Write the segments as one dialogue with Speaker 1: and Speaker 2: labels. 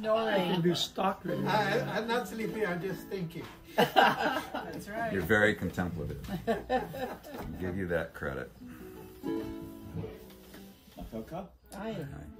Speaker 1: snoring.
Speaker 2: I can do stock reading.
Speaker 3: I, am not sleepy, I'm just thinking.
Speaker 1: That's right.
Speaker 4: You're very contemplative. I'll give you that credit.
Speaker 5: Coca?
Speaker 1: Aye.
Speaker 5: Aye.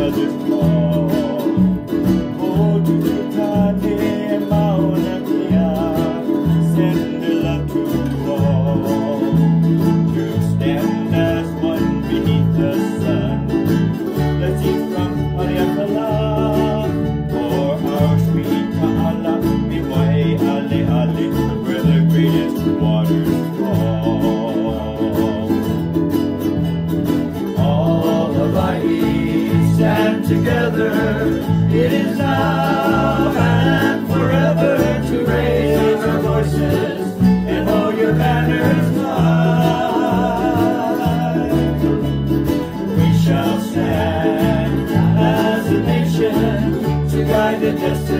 Speaker 5: As it falls. together. It is now and forever to raise our voices and all your banners fly. We shall stand as a nation to guide the destiny.